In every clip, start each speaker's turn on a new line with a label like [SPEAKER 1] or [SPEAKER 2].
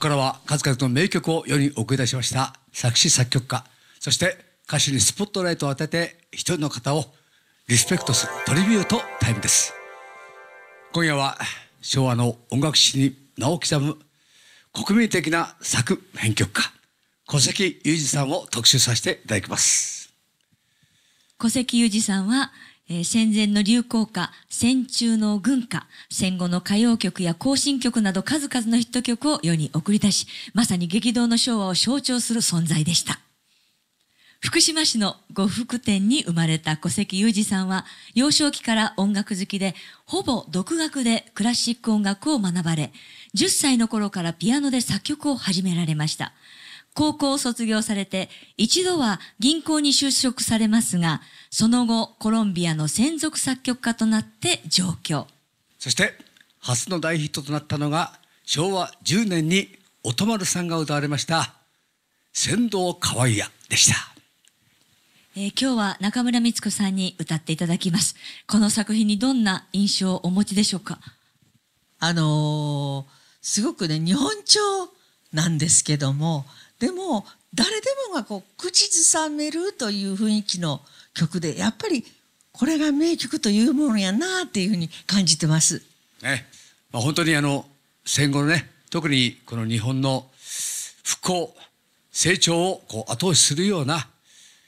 [SPEAKER 1] ここからは数々の名曲を世に送り出しました作詞作曲家そして歌手にスポットライトを当てて一人の方をリスペクトするトリビュートタイムです。今夜は昭和の音楽史に名を刻む国民的な作編曲家小関裕二さんを特集させていただきます。
[SPEAKER 2] 小関裕二さんはえ、戦前の流行歌、戦中の軍歌、戦後の歌謡曲や行進曲など数々のヒット曲を世に送り出し、まさに激動の昭和を象徴する存在でした。福島市の呉服店に生まれた小関裕二さんは、幼少期から音楽好きで、ほぼ独学でクラシック音楽を学ばれ、10歳の頃からピアノで作曲を始められました。高校を卒業されて、一度は銀行に就職されますが、その後、コロンビアの専属作曲家となって上京。
[SPEAKER 1] そして、初の大ヒットとなったのが、昭和10年に音丸さんが歌われました、仙道河合屋でした。
[SPEAKER 2] えー、今日は中村光子さんに歌っていただきます。この作品にどんな印象をお持ちでしょうか？
[SPEAKER 3] あのー、すごくね、日本調なんですけども、でも誰でもがこう口ずさめるという雰囲気の曲でやっぱりこれが名曲というものやなっていうふうに感じてます。
[SPEAKER 1] ね、まあ、本当にあの戦後のね特にこの日本の復興成長をこう後押しするような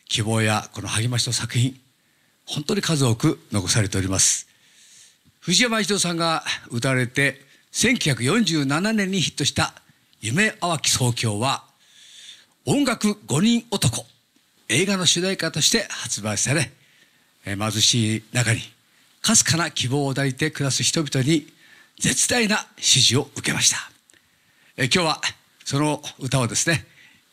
[SPEAKER 1] 希望やこの励ましの作品本当に数多く残されております藤山一郎さんが歌われて1947年にヒットした「夢淡き早教」は音楽五人男映画の主題歌として発売され、え貧しい中にかすかな希望を抱いて暮らす人々に絶大な支持を受けました。え今日はその歌をですね、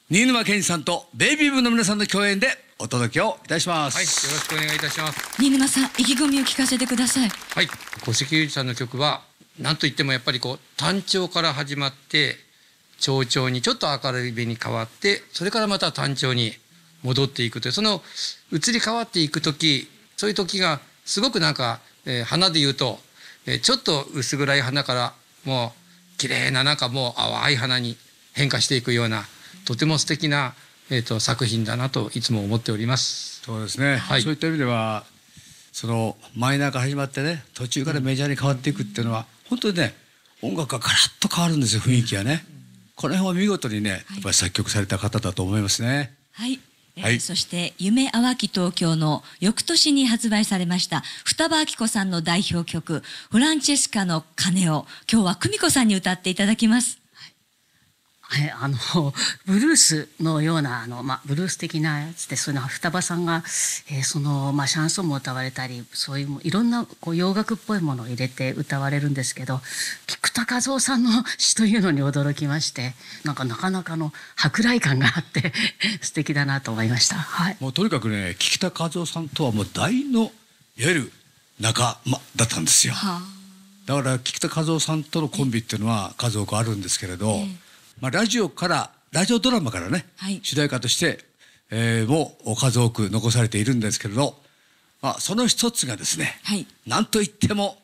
[SPEAKER 1] 新沼健さんとベイビーブの皆さんの共演でお届けをいたします。
[SPEAKER 4] はい、よろしくお願いいたします。
[SPEAKER 2] 新沼さん、意気込みを聞かせてください。
[SPEAKER 4] はい、小関裕二さんの曲は、何と言ってもやっぱりこう単調から始まって、長調にちょっと明るい目に変わってそれからまた単調に戻っていくというその移り変わっていく時そういう時がすごくなんか、えー、花で言うと、えー、ちょっと薄暗い花からもう綺麗ななんかもう淡い花に変化していくようなとても素敵な、えーと、作品だなといつも思っております。
[SPEAKER 1] そうですね、はい、そういった意味ではそのマイナーが始まってね途中からメジャーに変わっていくっていうのは本当にね音楽がガラッと変わるんですよ雰囲気がね。この辺は見事にね、やっぱり作曲された方だと思いますね。
[SPEAKER 2] はい。はい、そして「夢淡き東京」の翌年に発売されました双葉明子さんの代表曲「フランチェスカの鐘」を今日は久美子さんに歌っていただきます。
[SPEAKER 5] はい、あの ブルースのようなあの、まあ、ブルース的なやつでそういうの双葉さんが、えー、その、まあ、シャンソンも歌われたりそういういろんなこう洋楽っぽいものを入れて歌われるんですけど菊田和夫さんの詩というのに驚きましてなんかなかなかの舶来感があって 素敵だなと思いました。はい、
[SPEAKER 1] もうとにかくね菊田和夫さんとはもう大のいわゆる仲間だったんですよ。はあ、だから菊田和夫さんとのコンビっていうのは数多くあるんですけれど。えーまあ、ラジオからラジオドラマからね、はい、主題歌として、えー、もう数多く残されているんですけれど、まあ、その一つがですね、はい、なんといっても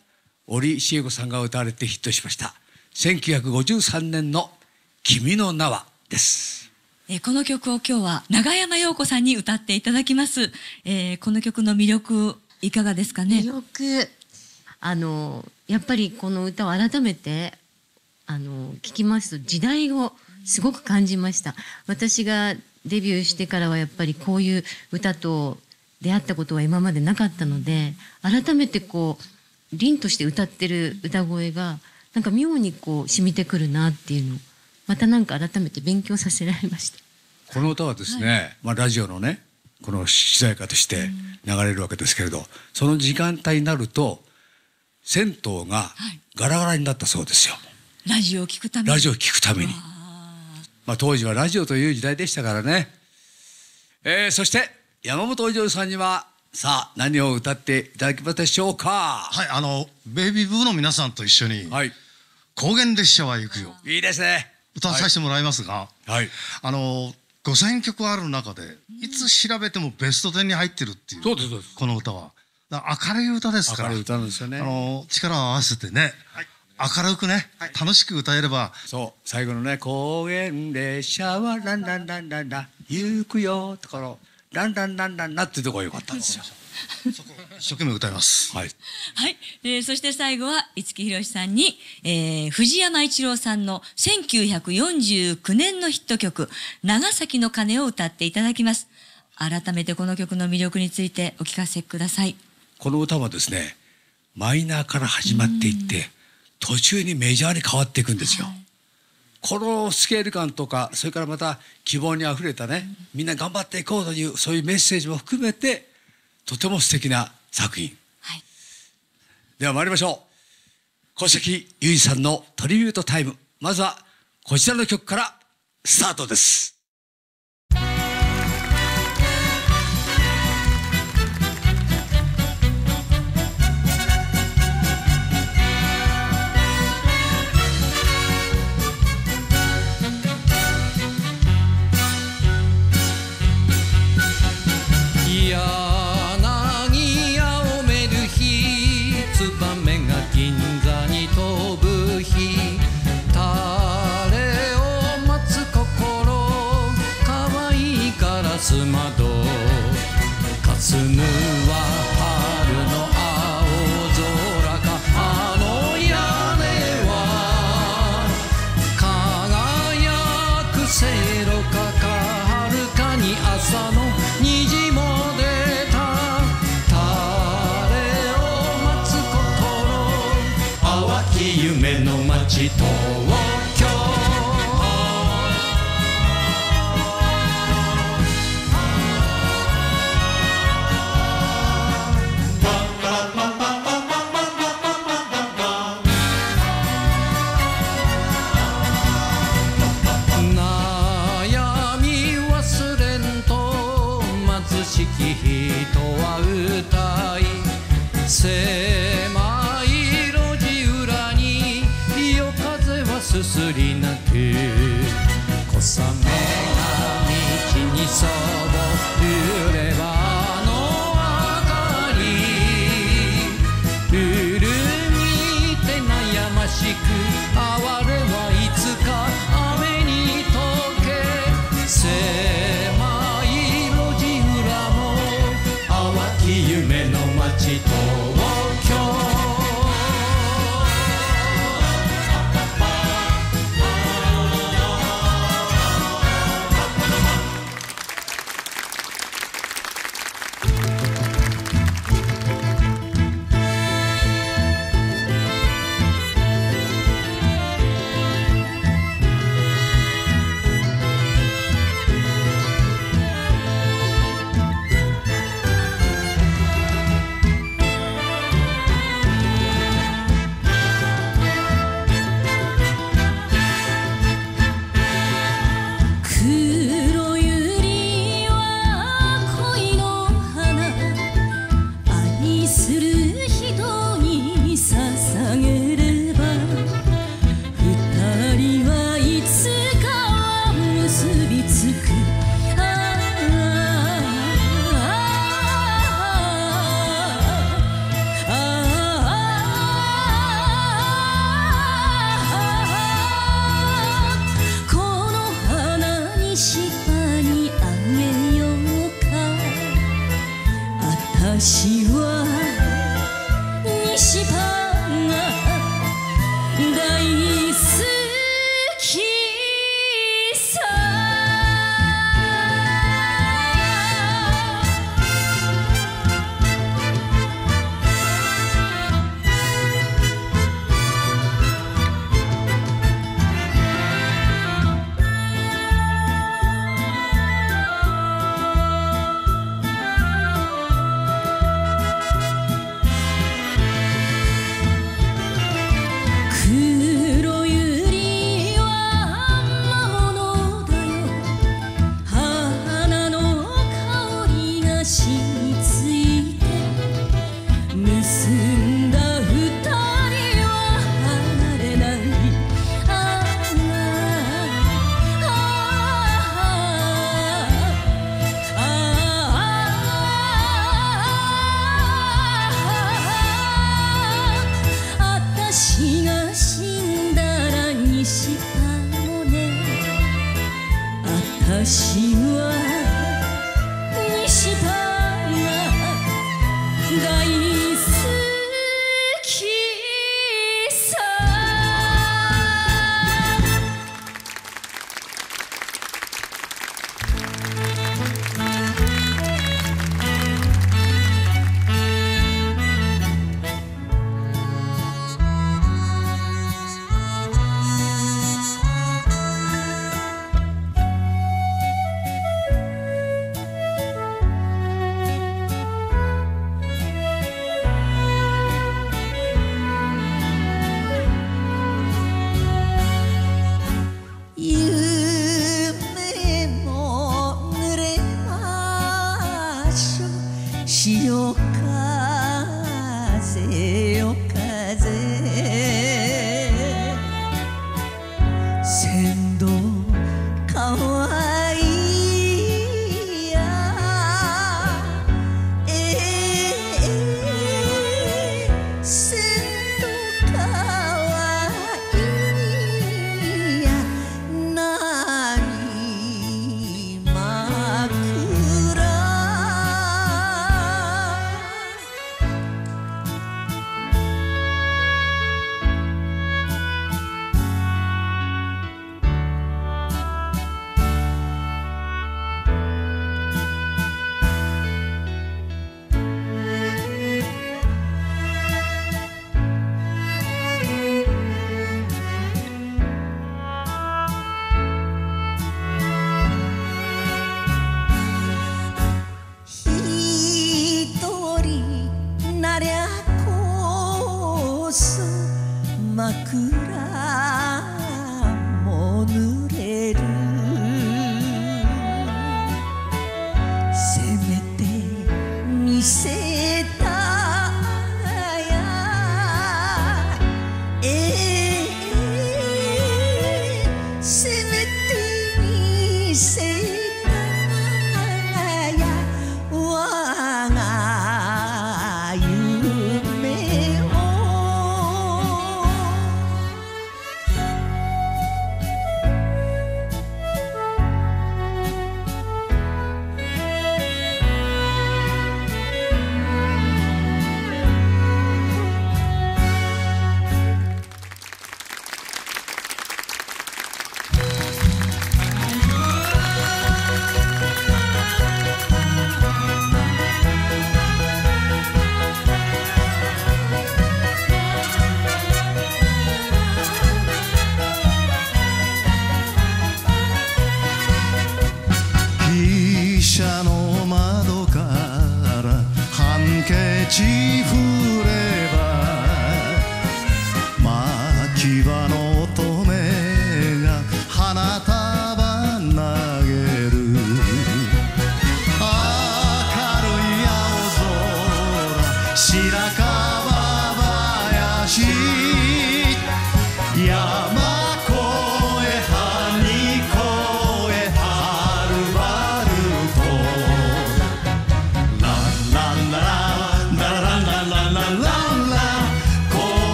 [SPEAKER 1] 折茂子さんが歌われてヒットしました1953年の「君の名は」です。
[SPEAKER 2] えー、この曲を今日は永山陽子さんに歌っていただきます。えー、この曲の魅力いかがですかね？
[SPEAKER 6] 魅力あのやっぱりこの歌を改めてあの聞きますと時代をすごく感じました。私がデビューしてからはやっぱりこういう歌と出会ったことは今までなかったので改めてこう凛として歌ってる歌声がなんか妙にこう染みてくるなっていうのをまたなんか改めて勉強させられました。
[SPEAKER 1] この歌はですね、はい、まあラジオのねこの主題歌として流れるわけですけれど、その時間帯になると銭湯がガラガラになったそうですよ。はい
[SPEAKER 2] ラジオを聞くために。
[SPEAKER 1] ラジオを聞くために。まあ当時はラジオという時代でしたからね、えー、そして山本お嬢さんにはさあ何を歌っていただきますでしょうか？
[SPEAKER 7] はいあのベイビーブーの皆さんと一緒に、はい、高原列車は行くよ。
[SPEAKER 1] いいですね。
[SPEAKER 7] 歌わさせてもらいますが、はい、あの5000曲ある中でいつ調べてもベスト10に入ってるっていうそうですこの歌は。明るい歌ですから
[SPEAKER 1] 明るい歌なんですよね。
[SPEAKER 7] あの力を合わせてね、はい明るくね、楽しく歌えれば。
[SPEAKER 1] そう。最後のね「高原列車はランランランランラ行くよ」ところ「ランランランランラ」っていうところが良かったんですよ。
[SPEAKER 7] 一生懸命歌います。
[SPEAKER 1] はい、
[SPEAKER 2] はい、えーそして最後は五木ひろしさんに、えー藤山一郎さんの1949年のヒット曲「長崎の鐘」を歌っていただきます。改めてこの曲の魅力についてお聞かせください。
[SPEAKER 1] この歌はですねマイナーから始まっていって途中にメジャーに変わっていくんですよ。このスケール感とかそれからまた希望にあふれたねみんな頑張っていこうというそういうメッセージも含めてとても素敵な作品、
[SPEAKER 2] はい。
[SPEAKER 1] では参りましょう。小関裕二さんのトリビュートタイム。まずはこちらの曲からスタートです
[SPEAKER 8] Lord. 夢の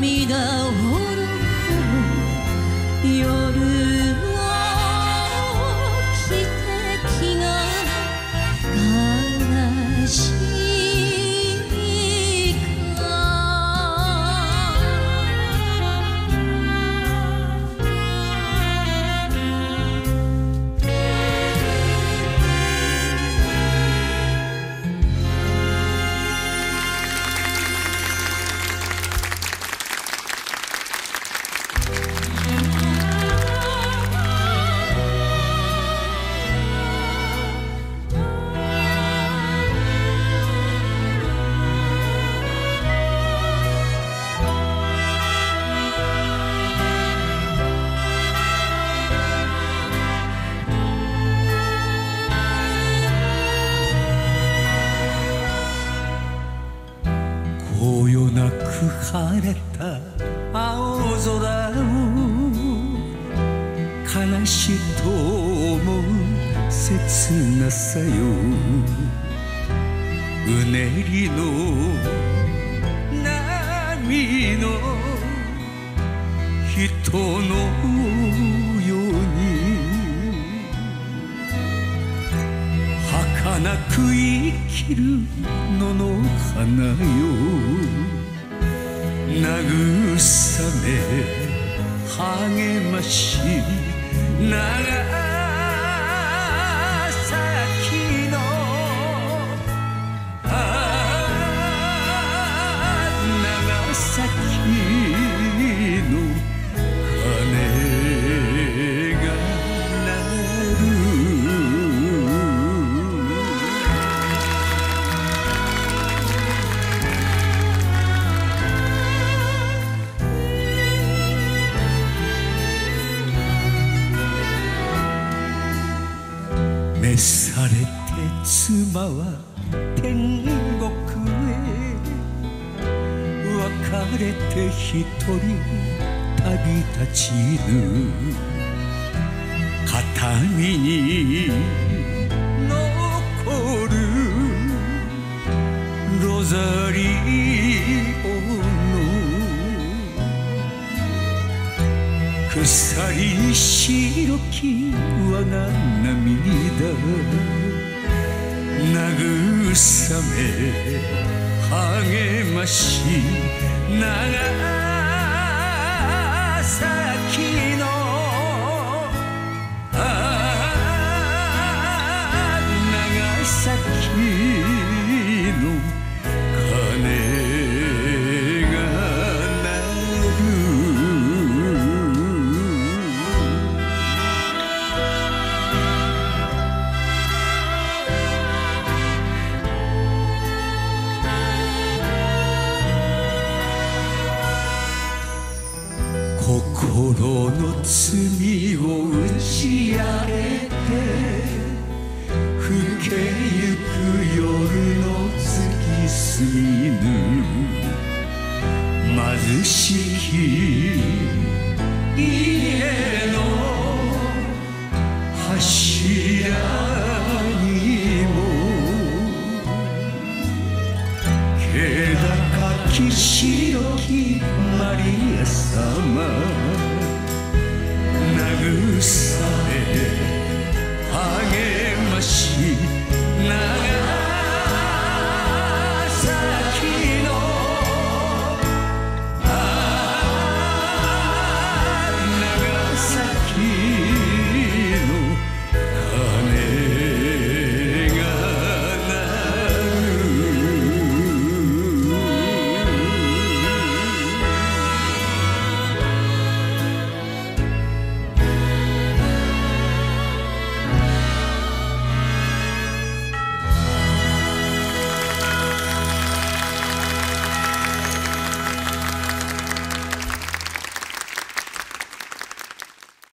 [SPEAKER 8] me. 세상에 항해 맛이 나가 い
[SPEAKER 1] ちぬ片身に残る。ロザリオの鎖白き我が涙。慰め励まし長い先の